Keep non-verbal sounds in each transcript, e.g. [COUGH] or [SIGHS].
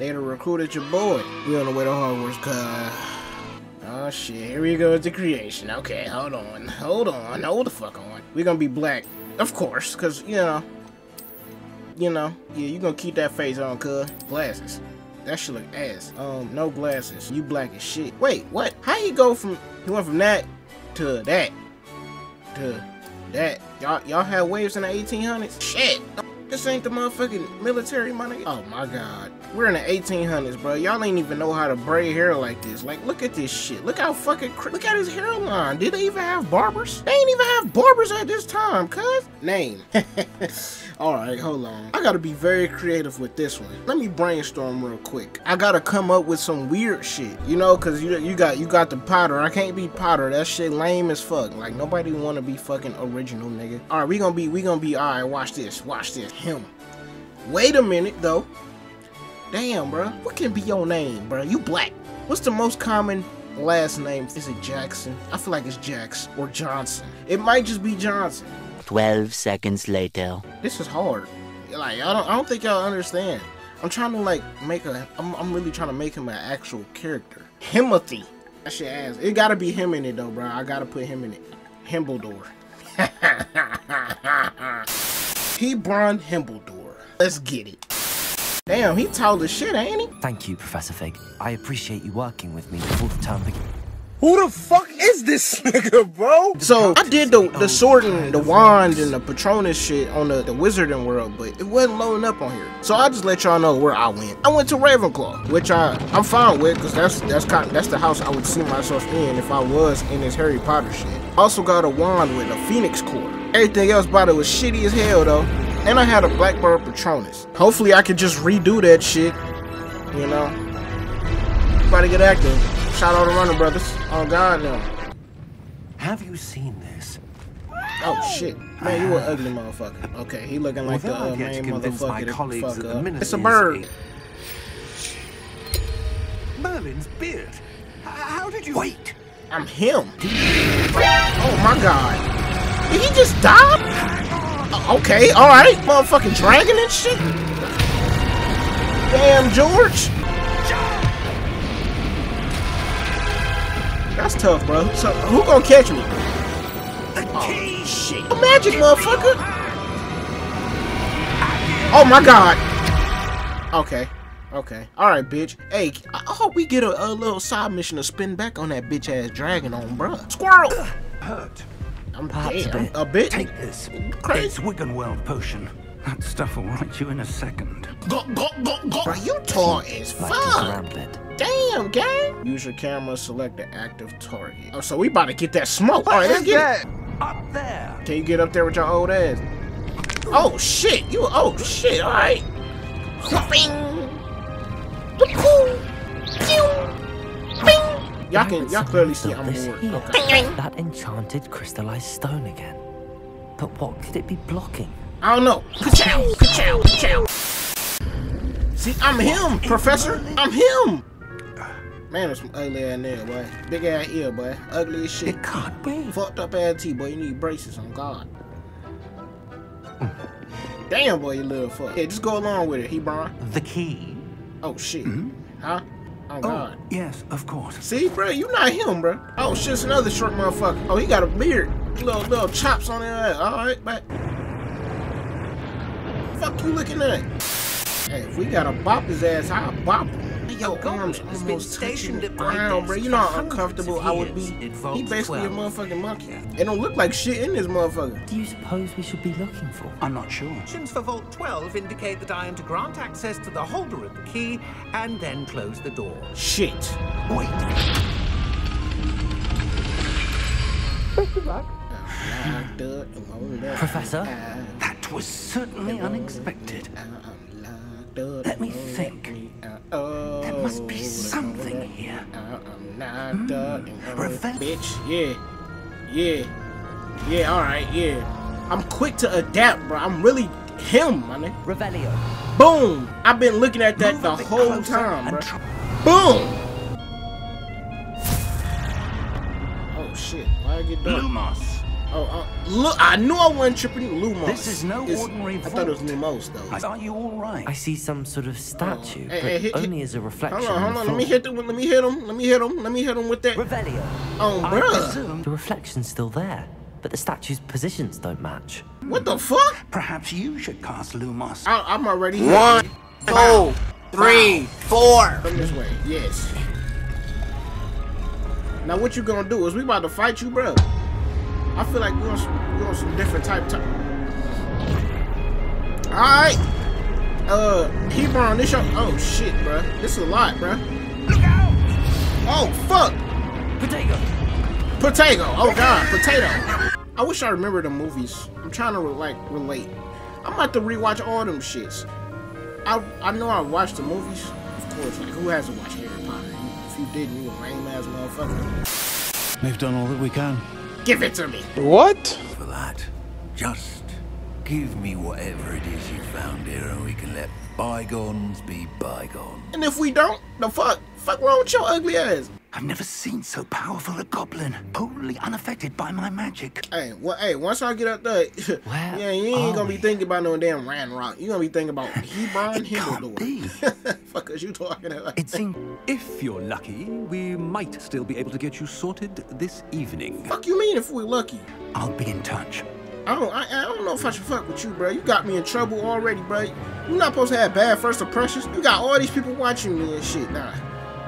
They'd have recruited your boy. We on the way to Hogwarts, cuz. Oh shit, here we go to creation. Okay, hold on, hold on, hold the fuck on. we gonna be black, of course, cause you know, you know, yeah, you gonna keep that face on, cuz. Glasses. That shit look ass. Um, no glasses. You black as shit. Wait, what? How you go from, you went from that to that to that? Y'all, y'all had waves in the 1800s? Shit. This ain't the motherfucking military money. Oh my god. We're in the 1800s, bro. Y'all ain't even know how to braid hair like this. Like, look at this shit. Look how fucking, look at his hairline. Did they even have barbers? They ain't even have barbers at this time, cuz. Name. [LAUGHS] Alright, hold on. I gotta be very creative with this one. Let me brainstorm real quick. I gotta come up with some weird shit, you know, cause you you got you got the Potter. I can't be Potter. That shit lame as fuck. Like nobody wanna be fucking original, nigga. Alright, we gonna be we gonna be alright, watch this. Watch this. Him. Wait a minute though. Damn, bro. What can be your name, bro? You black. What's the most common last name? Is it Jackson? I feel like it's Jax or Johnson. It might just be Johnson. 12 seconds later. This is hard. Like, I don't, I don't think y'all understand. I'm trying to, like, make a, I'm, I'm really trying to make him an actual character. Himothy. That shit ass. It gotta be him in it, though, bro. I gotta put him in it. Himbledore. [LAUGHS] Hebron Himbledore. Let's get it. Damn, he tall as shit, ain't he? Thank you, Professor Fig. I appreciate you working with me before the term begins. Who the fuck is this [LAUGHS] nigga, bro? So I did the the sword and the wand and the Patronus shit on the, the wizarding world, but it wasn't loading up on here. So I just let y'all know where I went. I went to Ravenclaw, which I I'm fine with, cause that's that's kind of, that's the house I would see myself in if I was in this Harry Potter shit. Also got a wand with a phoenix core. Everything else about it was shitty as hell though. And I had a Blackbird Patronus. Hopefully I can just redo that shit. You know. To get active. Shout out to Runner Brothers. Oh God no. Have you seen this? Oh shit. Man, you an ugly motherfucker. Okay, he looking like Although the uh, I've yet to main motherfucker. fuck up. It's a bird. Merlin's beard. How did you... Wait! I'm him. Oh my god. Did he just die? Uh, okay, alright. Motherfucking dragon and shit. Damn, George. That's tough, bro. So, who gonna catch me? Oh, shit. A magic motherfucker. Oh my god. Okay. Okay. Alright, bitch. Hey, I hope we get a, a little side mission to spin back on that bitch ass dragon on, bruh. Squirrel! Hurt. I'm Perhaps a bit. a bit. Take this. Crazy. It's Wiggenweld potion. That stuff will right you in a second. Go, go, go, go. Bro, you tall as Like fuck. around. Damn, gang. Use your camera, select the active target. Oh, so we about to get that smoke. All right, let's get it. Up there! Can you get up there with your old ass? Oh shit! You oh shit! All right. Bing. Y'all can y'all clearly see I'm This bored. here. Okay. That enchanted crystallized stone again. But what could it be blocking? I don't know. Ka-chow, ka-chow, ka-chow. See, I'm him, Professor. I'm him. Man, there's some ugly ass nail, boy. Big ass ear, boy. Ugly as shit. It can't be. Fucked up ass teeth, boy. You need braces on God. Damn, boy, you little fuck. Yeah, just go along with it, Hebron. The key? Oh, shit. Mm-hmm. Huh? Oh, Oh, God. yes, of course. See, bro, you not him, bro. Oh, shit, it's another short motherfucker. Oh, he got a beard. Little, little chops on his ass. All right, but. Fuck you looking at? Hey, if we gotta bop his ass, I'll bop him. Your arms has been almost touching stationed the ground, bro. You know how uncomfortable I would be. years. It He vaults basically a motherfucking monkey. It don't look like shit in this motherfucker. Do you suppose we should be looking for? I'm not sure. Instructions for Vault 12 indicate that I am to grant access to the holder of the key and then close the door. Shit. Wait. Locked up, loaded up. Professor? Uh, that was certainly unexpected. Uh, uh, Let me think. Oh, There must be oh, something here. I'm knocked hmm. up and loaded. Revenge. Bitch, yeah. Yeah. Yeah, alright, yeah. I'm quick to adapt, bro. I'm really him, my nigga. Revelio. Boom! I've been looking at that Move the whole time, bro. Boom! Oh shit, why I get dark? Lumos. Oh, uh, look, I knew I wasn't tripping. Lumos. This is no It's- ordinary I thought it was vault. Lumos though. Are you all right? I see some sort of statue, Hey, but hey, hit- only as a reflection Hold on, on hold on. Let me hit the. Let me hit him. Let me hit him. Let me hit him with that. Revelio. Oh, I bruh. presume The reflection's still there, but the statue's positions don't match. What the fuck? perhaps you should cast Lumos. I, I'm already here. One, two, three, four. Come this way. Yes. Now what you gonna do? Is we about to fight you, bro? I feel like we're on some, we're on some different type. type. All right. Uh, Hebron, this your. Oh shit, bro. This is a lot, bro. Look out! Oh fuck. Potato! Potato. Oh god, potato. I wish I remember the movies. I'm trying to like relate. I'm about to rewatch all them shits. I I know I watched the movies. Of course, like who hasn't watched Harry Potter? If you didn't, you a lame ass motherfucker. We've done all that we can. Give it to me. What? for that. Just give me whatever it is you found here and we can let bygones be bygones. And if we don't, the fuck, fuck wrong with your ugly ass? I've never seen so powerful a goblin, totally unaffected by my magic. Hey, well, hey, once I get up there, [LAUGHS] Where yeah, you ain't gonna be thinking about no damn Ranrock. You gonna be thinking about [LAUGHS] Hebron can't be. Himbledore. [LAUGHS] Fuck is you talking about? It seemed If you're lucky, we might still be able to get you sorted this evening. Fuck you mean if we're lucky? I'll be in touch. I don't, I, I don't know if I should fuck with you, bro. You got me in trouble already, bro. You're not supposed to have bad first impressions. You got all these people watching me and shit. Nah,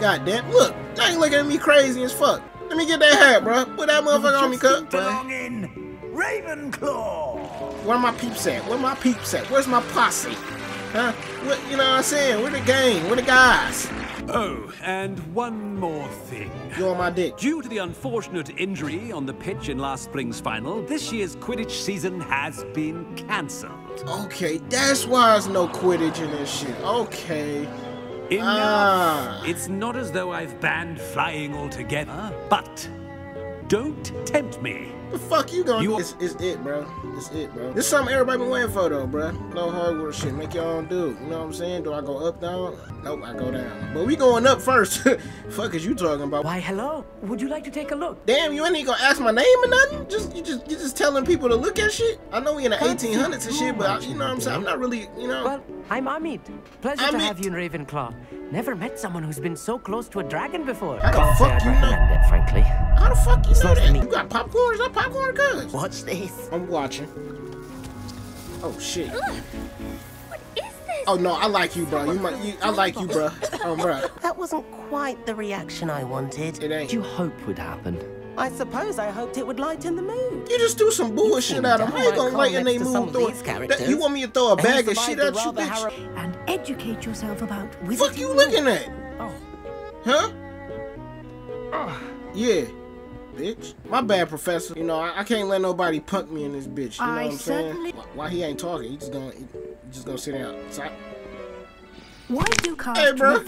god damn. Look, now you looking at me crazy as fuck. Let me get that hat, bro. Put that motherfucker on me, cut. belong in Ravenclaw. Where my peeps at? Where my peeps at? Where's my posse? Huh? What, you know what I'm saying? Where the gang? Where the guys? Oh, and one more thing. You on my dick. Due to the unfortunate injury on the pitch in last spring's final, this year's Quidditch season has been cancelled. Okay, that's why there's no Quidditch in this shit. Okay. Enough! Ah. It's not as though I've banned flying altogether, but don't tempt me. The fuck you gonna You- do? It's, it's it, bro. It's it, bro. This is something everybody been waiting for, though, bro. No hardware shit. Make your own do. You know what I'm saying? Do I go up, down? Nope, I go down. But we going up first. [LAUGHS] fuck is you talking about? Why, hello. Would you like to take a look? Damn, you ain't even gonna ask my name or nothing? Just you just you just telling people to look at shit? I know we in the 1800s and shit, but I, you know what I'm saying? I'm not really, you know. Well, I'm Amit. Pleasure to have you in Ravenclaw. Never met someone who's been so close to a dragon before. How the Can't say fuck I'd you know? recommend it, frankly. How the fuck you know nice to that? meet You got popcorn? Is that popcorn, cuz? What's this? I'm watching. Oh shit. What is this? Oh no, I like you, bro. You might, you, I like you, bro. [LAUGHS] Oh, bro. That wasn't quite the reaction I wanted. It ain't. do you hope would happen? I suppose I hoped it would lighten the mood. You just do some bullshit seem at them. How you gonna lighten they calm next to some mood? of Throw, that, you want me to throw a bag of shit at you, bitch? And educate yourself about wizarding. Fuck you looking at? Oh. Huh? Yeah, bitch. My bad, professor. You know, I, I can't let nobody punk me in this bitch. You know I what I'm saying? certainly- Why, why he ain't talking? He just gonna, he, he just gonna sit down. So, I- Why do cast Hey, bro.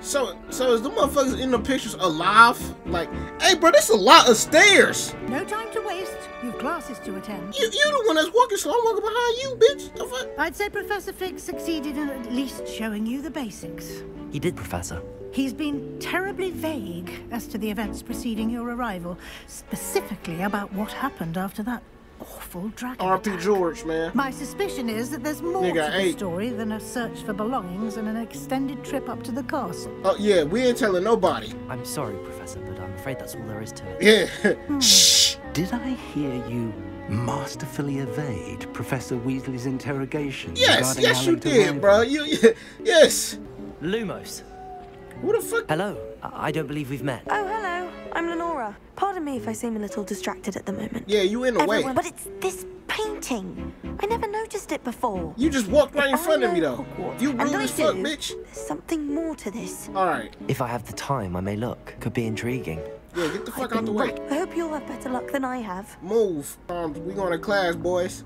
so, so is the motherfuckers in the pictures alive? Like, hey, bro, this a lot of stairs. No time to waste. You've classes to attend. You, you the one that's walking slow. I'm walking behind you, bitch. The fuck? I'd say Professor Fig succeeded in at least showing you the basics. He did, Professor. He's been terribly vague as to the events preceding your arrival, specifically about what happened after that awful dragon R.P. George, man. My suspicion is that there's more Nigga, to the hey. story than a search for belongings and an extended trip up to the castle. Oh yeah, we ain't telling nobody. I'm sorry, Professor, but I'm afraid that's all there is to it. Yeah. Hmm. Shh. Did I hear you masterfully evade Professor Weasley's interrogation? Yes, regarding yes, you did, bro. You, you [LAUGHS] yes. Lumos. Who the fuck? Hello. I I don't believe we've met. Oh, hello. I'm Lenora. Pardon me if I seem a little distracted at the moment. Yeah, you in the way. Everyone, but it's this painting. I never noticed it before. You just walked right in If I front of me though. Hogwarts, You and rude I as fuck, do, bitch. There's something more to this. All right. If I have the time, I may look. Could be intriguing. Yeah, get the fuck I've out the way. I hope you'll have better luck than I have. Move. Um, we going to class, boys.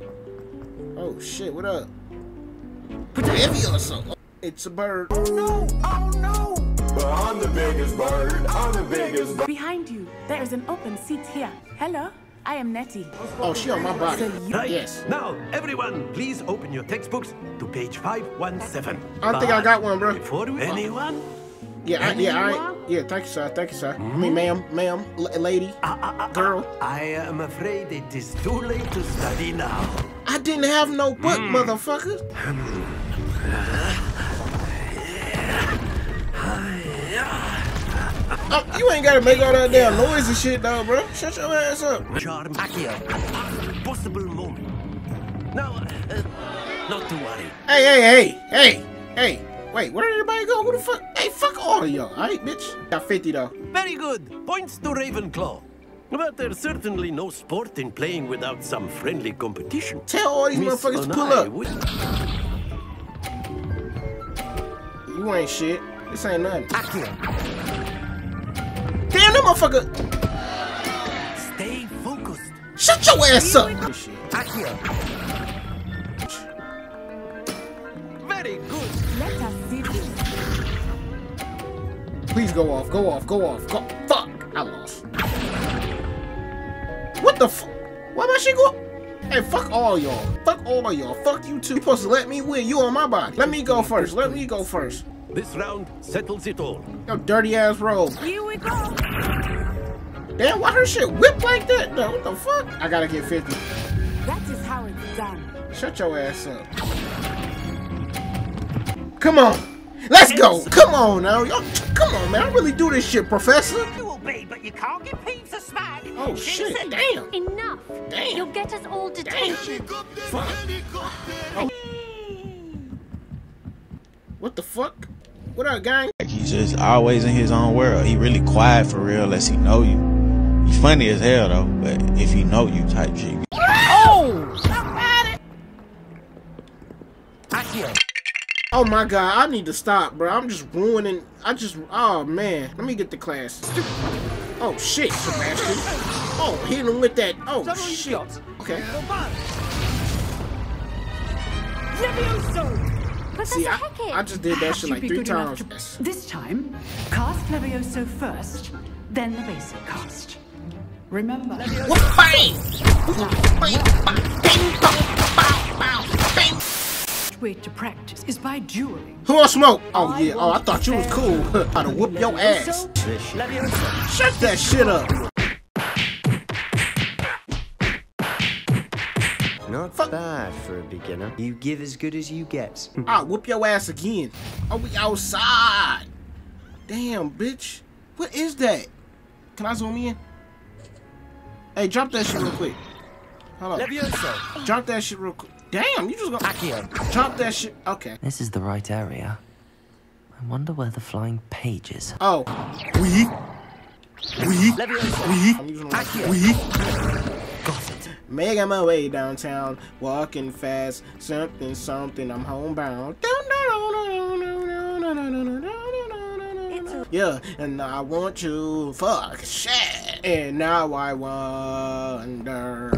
Oh shit, what up? Leviosa. Oh, It's a bird. Oh, no! Oh no! Behind you, there is an open seat here. Hello, I am Natty. Oh, she on my body. Right. Yes. Now, everyone, please open your textbooks to page 517. I think I got one, bro. Before we... Anyone? Yeah, I, yeah, I. Yeah, thank you, sir. Thank you, sir. I mean, hmm? ma'am, ma'am, l- lady, uh, uh, uh, girl. I am afraid it is too late to study now. I didn't have no book, hmm. motherfucker. Hmm. Oh, you ain't gotta make all that damn noise and shit, though, bro. Shut your ass up. Charm Accio. Possible moment. Now, uh, not to worry. Hey, hey, hey, hey, hey. Wait, where did everybody go? Who the fuck? Hey, fuck all of y'all, alright, bitch? Got 50, though. Very good. Points to Ravenclaw. But there's certainly no sport in playing without some friendly competition. Tell all these Miss motherfuckers to pull up. You ain't shit. This ain't nothing. I can. Damn, that motherfucker. Stay focused. Shut your ass up. This shit. Very good. Let us see this. Please go off, go off, go off. Go. Fuck, I lost. What the fuck? Why my shit go? Hey, fuck all y'all. Fuck all y'all. Fuck you too. You supposed to let me win. You on my body. Let me go first. Let me go first. This round settles it all. Yo, dirty ass robe. Here we go. Damn, why her shit whip like that? though? what the fuck? I gotta get 50. That is how it's done. Shut your ass up. Come on. Let's go. Come on now. Y'all, come on, man. I really do this shit, Professor. You obey, but you can't get Peeves a smack. Oh, shit. Damn. Enough. Damn. You'll get us all detention. Fuck. Oh. What the fuck? What up, gang? Like he's just always in his own world. He really quiet for real, unless he know you. He funny as hell though, but if he know you, type shit. Oh! Oh my god, I need to stop, bro. I'm just ruining. I just. Oh man. Let me get the class. Oh shit, Sebastian. Oh, hit him with that. Oh shit. Okay. See, I, I just did that shit like three times. to- This time, cast Levioso first, then the basic cast. Remember. Way to practice is by dueling. Who want smoke? Oh yeah. Oh, I thought you was cool. I'd to whoop your ass. Shut that shit up. Not bad for a beginner. You give as good as you get. I'll [LAUGHS] ah, whoop your ass again. Are we outside? Damn, bitch. What is that? Can I zoom in? Hey, drop that shit real quick. Hold on. Levioso. Drop that shit real quick. Damn, you just gonna Accio. drop that shit. Okay. This is the right area. I wonder where the flying page is. Oh. We. We. Levioso. I'm We. Making my way downtown, walking fast, something, something, I'm homebound. Yeah, and I want you, fuck, shit. And now I wonder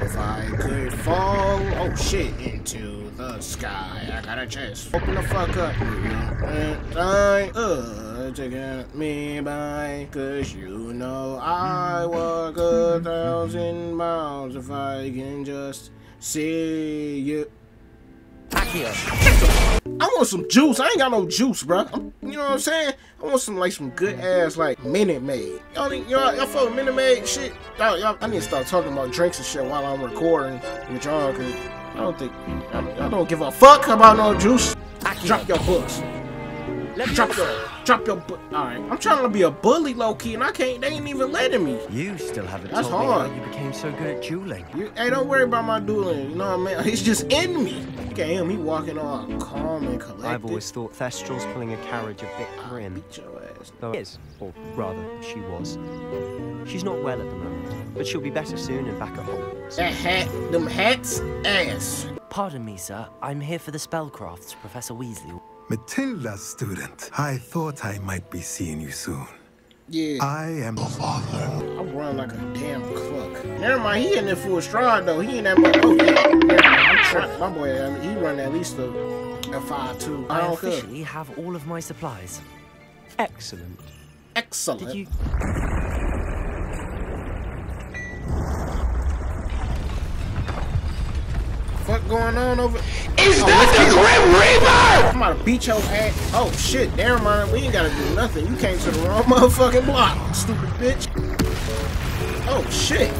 if I could fall, oh shit, into the sky. I got a chest. Open the fuck up. And I, uh, to get me by, cause you know I walk a thousand miles if I can just see you. I want some juice. I ain't got no juice, bro. I'm- you know what I'm saying? I want some like some good ass like Minute Maid. Y'all, y'all, y'all fuck Minute Maid shit? Y'all, y'all, I need to start talking about drinks and shit while I'm recording with y'all. Cause I don't think y'all, y'all don't give a fuck about no juice. I Drop your books. Drop your, drop your book. All right, I'm trying to be a bully, low key, and I can't. They ain't even letting me. You still haven't That's told hard. me how you became so good at dueling. You, hey, don't worry about my dueling. You know what I mean? [LAUGHS] It's just in me. Look at him. He walking all calm and collected. I've always thought Thestral's pulling a carriage a bit grim. Beat your ass. Though is, or rather, she was. She's not well at the moment, but she'll be better soon and back at Hogwarts. That hat, them hats, ass. Pardon me, sir. I'm here for the spellcrafts, Professor Weasley. Matilda, student. I thought I might be seeing you soon. Yeah. I am the father. I run like a damn clock. Never mind, he ain't in there for a stride though. He ain't that much. Oh yeah. I'm trying. My boy, I mean, he run at least a, a five two. I I don't care. officially have all of my supplies. Excellent. Excellent. Did you? Fuck going on over? Is Oh, that the. Grim Reaper? I'm about to beat your ass. Oh shit, never mind. We ain't gotta do nothing. You came to the wrong motherfucking block, stupid bitch. Oh shit.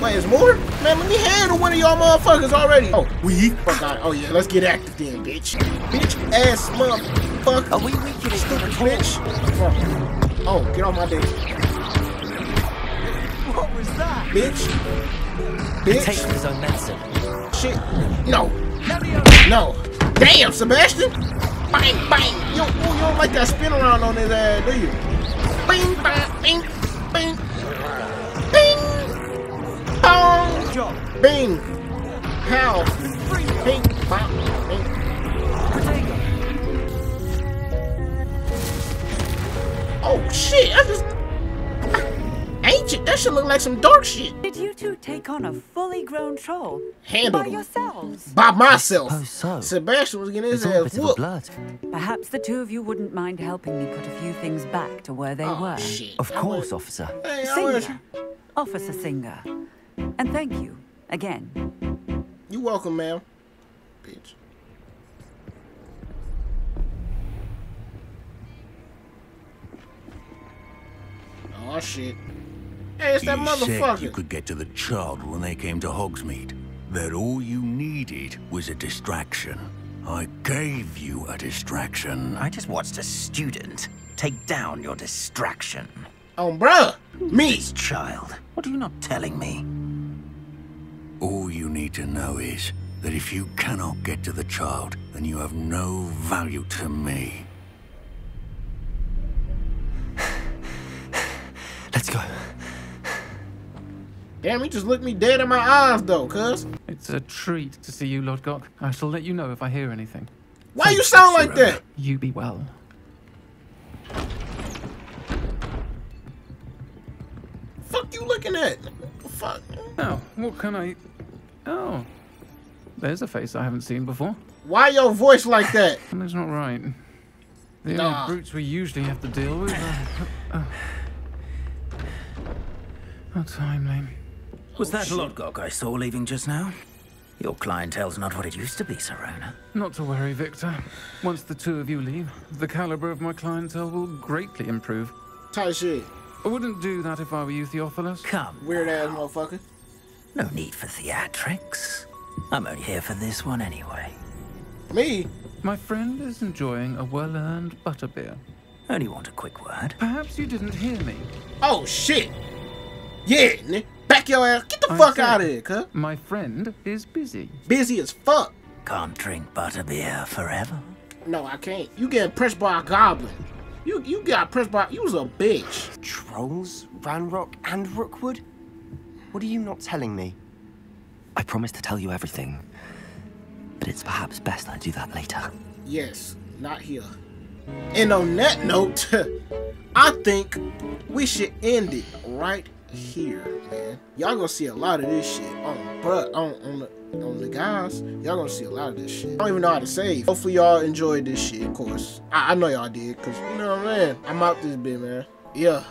Wait, is more? Man, let me handle one of y'all motherfuckers already. Oh, we? Fuck out. Oh yeah, let's get active then, bitch. Bitch ass motherfucker. Are we weakening Stupid bitch. Fuck. Oh, get off my dick. What was that? Bitch. Bitch. takes his own medicine. Shit. No. No. Damn, Sebastian. Bang, bang. You, you, you don't like that spin around on his ass, do you? Bing, bang, bing, bing. Bing. Bong. Bing. How? Bing, bang, bing. Oh shit, I just ancient. That should look like some dark shit. Did you two take on a fully grown troll? Handled By him. yourselves? By myself. suppose so. Sebastian was getting his It's all a ass bit of a whooped. blur. Perhaps the two of you wouldn't mind helping me put a few things back to where they Oh, were. shit. Of course, was- officer. Hey, Singer. Officer Singer. And thank you, again. You're welcome, ma'am. Bitch. Oh shit. Hey, it's that you said you could get to the child when they came to Hogsmeade. That all you needed was a distraction. I gave you a distraction. I just watched a student take down your distraction. Oh, bruh. Me. This child. What are you not telling me? All you need to know is that if you cannot get to the child, then you have no value to me. Damn, he just looked me dead in my eyes, though, cuz. It's a treat to see you, Lodgok. I shall let you know if I hear anything. Why you sound like that? You be well. Fuck you looking at? Fuck. Now, what can I... Oh. There's a face I haven't seen before. Why your voice like that? [SIGHS] Something's not right. The Nah. only brutes we usually have to deal with are... [SIGHS] Oh. Oh, timely. Was that oh, Lodgok I saw leaving just now? Your clientele's not what it used to be, Sirona. Not to worry, Victor. Once the two of you leave, the caliber of my clientele will greatly improve. Tight shit. I wouldn't do that if I were you, Theophilus. Come. Weird ass motherfucker. No need for theatrics. I'm only here for this one anyway. Me? My friend is enjoying a well-earned butterbeer. Only want a quick word. Perhaps you didn't hear me. Oh shit. Yeah, n- back your ass. Get the I fuck out of here, cuz. My friend is busy. Busy as fuck. Can't drink butterbeer forever. No, I can't. You get pressed by a goblin. You you got pressed by you was a bitch. Trolls, Ranrock, and Rookwood? What are you not telling me? I promise to tell you everything. But it's perhaps best I do that later. Yes, not here. And on that note, [LAUGHS] I think we should end it right here, man. Y'all gonna see a lot of this shit on bruh on on the on the guys. Y'all gonna see a lot of this shit. I don't even know how to save. Hopefully y'all enjoyed this shit, of course. I, I know y'all did, cause you know what I'm saying. I'm out this bit, man. Yeah.